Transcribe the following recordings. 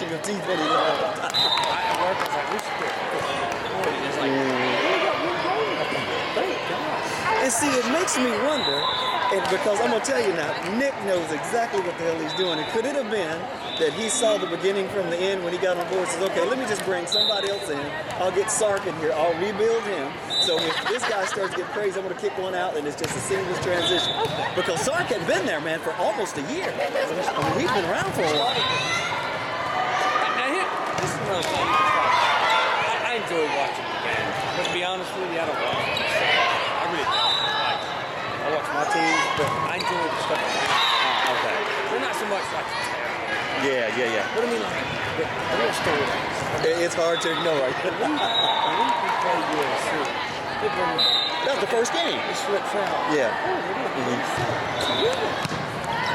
weeping and gnashing of teeth when he left. I, work, I like, we should get It's like, we got one game. I'm like, Thank God. And see, it makes me wonder, and because I'm gonna tell you now, Nick knows exactly what the hell he's doing. And could it have been that he saw the beginning from the end when he got on board? Says, okay, let me just bring somebody else in. I'll get Sark in here. I'll rebuild him. So if this guy starts to get crazy, I'm gonna kick one out, and it's just a seamless transition. Because Sark had been there, man, for almost a year. I mean, he's been around for a while. This is another thing. I, I enjoy watching the game, but to be honest with you, I don't watch it. I really don't. Like, I watch my team, but I enjoy the stuff. That. Oh, okay. They're not so much like, Yeah, yeah, yeah. what I mean, like the, real. It- It's hard to ignore. We, when we play bring That was the first game. it slips out. Yeah. Oh, it is. It's good.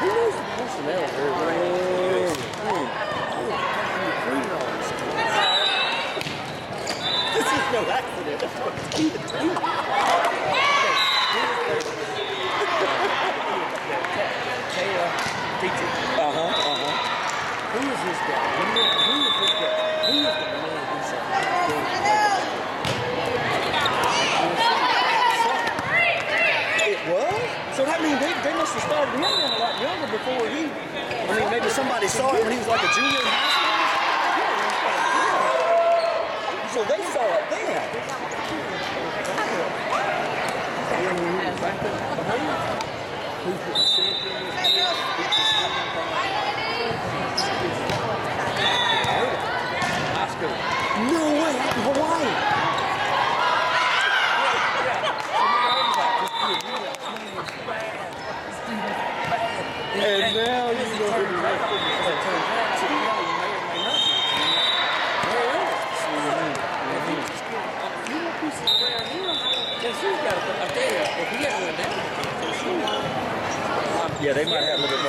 Who knows the personnel very well? Mm. This is no accident. That's what it's key. Taylor Teacher. Uh huh. Uh huh. Who is this guy? Who is, who is this guy? Who is the man who said, It was. So that means they, they must have started him in a lot younger before he. I mean, maybe somebody saw it when he was like a junior in high school. So they saw it then. who's the champion? High school. No way. Out in Hawaii. And now you know. Yeah, they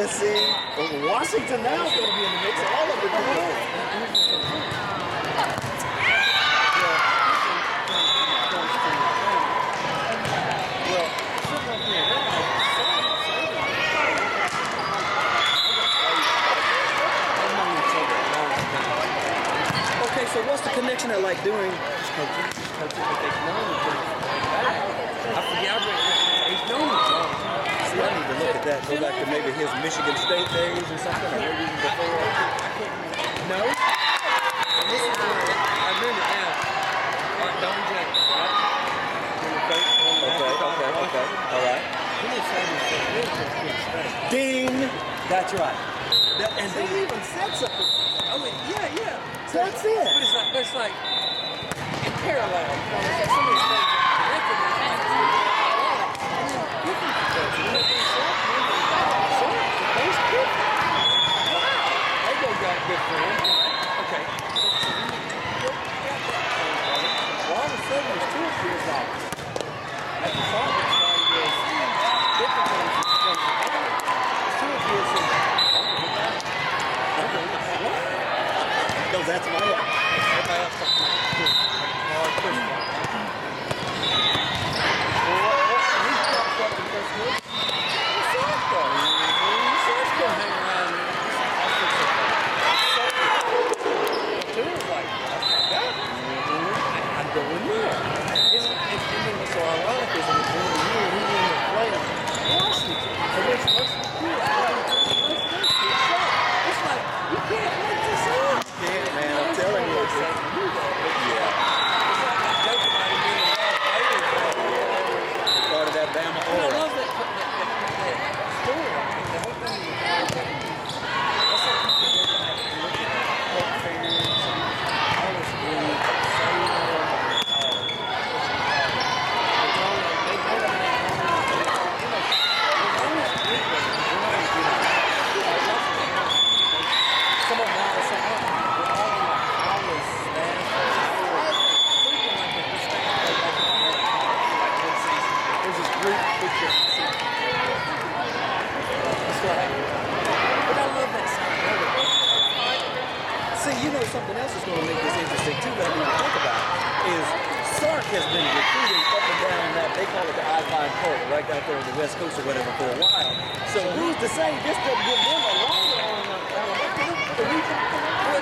USC, or Washington now is going to be in the mix. All of it. could. Okay, so what's the connection at like doing? I forget. I read. He's known as John. See, I need to look at that. Go back to maybe his Michigan State days or something, or maybe even before. No. And this is where I remember now. Art Don James, right? When the coach won the Okay, okay, okay. All right. He was saying he said, "This is Kent State." Ding. That's right. That, and they even said something. I mean, yeah, yeah. That's it. But it's like, but it's like in parallel. You know, it's like some of these things are connected. and it's like, and then different coaches, you know, things like, so, those kids, they go got a good friend. Okay. So, so you, you got that thing, brother. Well, all of a sudden, there's two years off. At the start, it's like this different things that come together. There's two years in. What? No, that's my you know something else is going to make this interesting too that we didn't think about is Sark has been recruiting up and down that they call it the I-5 pole, right out there on the West Coast or whatever for a while. So who's to say this doesn't give them a longer arm? The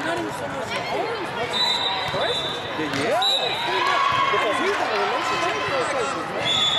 not even so much the arms, but the Yeah, because he's got a relationship with man.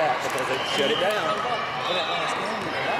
Det er på presentasjøring, det, ja.